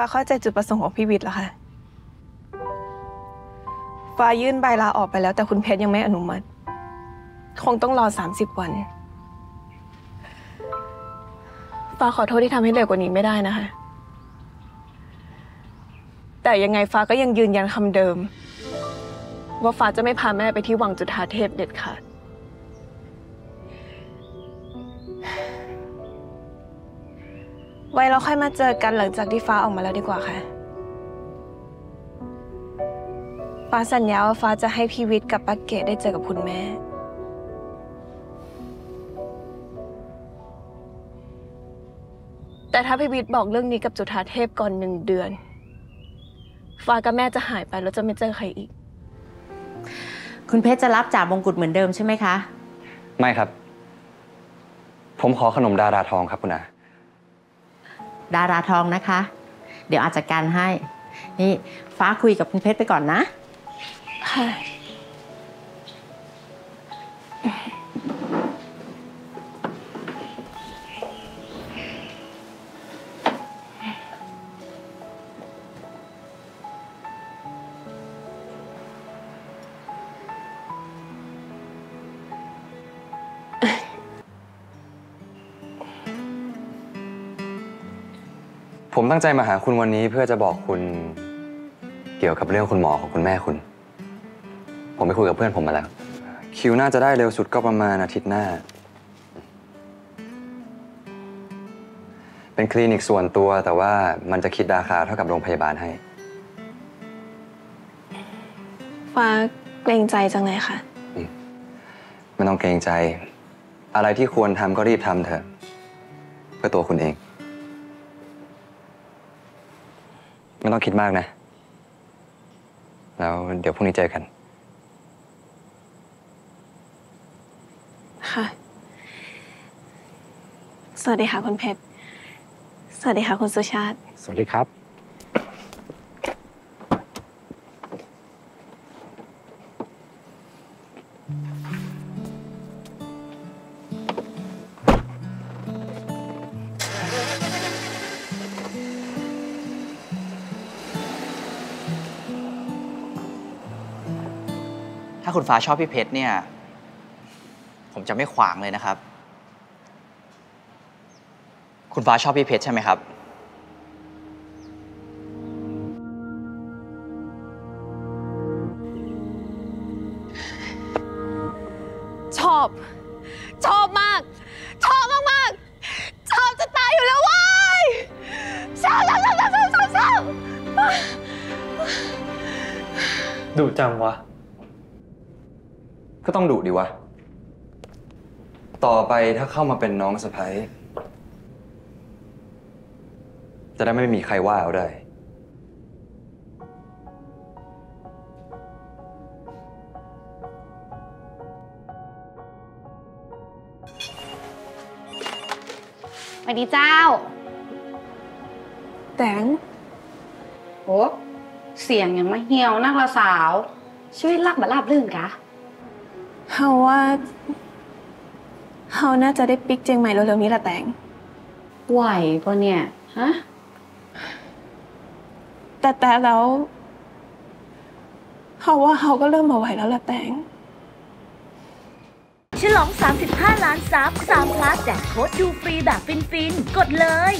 ฟ้าเข้าใจจุดประสงค์ของพี่วิทย์แล้วค่ะ ฟ้ายื่นใบลาออกไปแล้ว แต่คุณเพชรยังไม่อนุมัติ คงต้องรอ 30 วัน ฟ้าขอโทษที่ทำให้เร็วกว่านี้ไม่ได้นะคะ แต่ยังไงฟ้าก็ยังยืนยันคำเดิม ว่าฟ้าจะไม่พาแม่ไปที่วังจุฑาเทพเด็ดขาด ไว้เราค่อยมาเจอกันหลังจากที่ฟ้าออกมาแล้วดีกว่าค่ะ ฟ้าสัญญาว่าฟ้าจะให้พี่วิทย์กับป้าเกดได้เจอกับคุณแม่ แต่ถ้าพี่วิทย์บอกเรื่องนี้กับจุฑาเทพก่อนหนึ่งเดือน ฟ้ากับแม่จะหายไปแล้วจะไม่เจอใครอีก คุณเพชรจะรับจ่ามงกุฎเหมือนเดิมใช่ไหมคะ ไม่ครับ ผมขอขนมดาราทองครับคุณอา ดาราทองนะคะ เดี๋ยวอาจจัดการให้ นี่ฟ้าคุยกับคุณเพชรไปก่อนนะ ค่ะ ผมตั้งใจมาหาคุณวันนี้เพื่อจะบอกคุณเกี่ยวกับเรื่องคุณหมอของคุณแม่คุณ ผมไปคุยกับเพื่อนผมมาแล้ว คิวน่าจะได้เร็วสุดก็ประมาณอาทิตย์หน้า เป็นคลินิกส่วนตัวแต่ว่ามันจะคิดราคาเท่ากับโรงพยาบาลให้ ฟ้าเกรงใจจังเลยค่ะ ไม่ต้องเกรงใจ อะไรที่ควรทำก็รีบทำเถอะ เพื่อตัวคุณเอง ไม่ต้องคิดมากนะ แล้วเดี๋ยวพรุ่งนี้เจอกัน ค่ะ สวัสดีค่ะคุณเพชร สวัสดีค่ะคุณสุชาติ สวัสดีครับ ถ้าคุณฟ้าชอบพี่เพชรเนี่ย ผมจะไม่ขวางเลยนะครับ คุณฟ้าชอบพี่เพชรใช่ไหมครับ ชอบ ชอบมาก ชอบมากมากชอบจะตายอยู่แล้วว้ยชอบชอบชอบชอบชอบชอบชอบดุจังวะ ก็ต้องดุดีวะ ต่อไปถ้าเข้ามาเป็นน้องสะพ้ยจะได้ไม่มีใครว่าเอาได้ สวัสดีเจ้า แต่งโอ้เสียงยังไม่เหี่ยวนักละสาว ชีวิตรักมาลาบลื่นกะ เฮาว่าเฮาน่าจะได้ปิกเจียงใหม่เร็วๆนี้แหละแต่งไหวปะเนี่ย ฮะ แต่แต่แล้วเฮาว่าเฮาก็เริ่มมาไหวแล้วแหละแต่งฉลอง 35 ล้านซับ3พลัสแจกโค้ดดูฟรีแบบฟินๆ กดเลย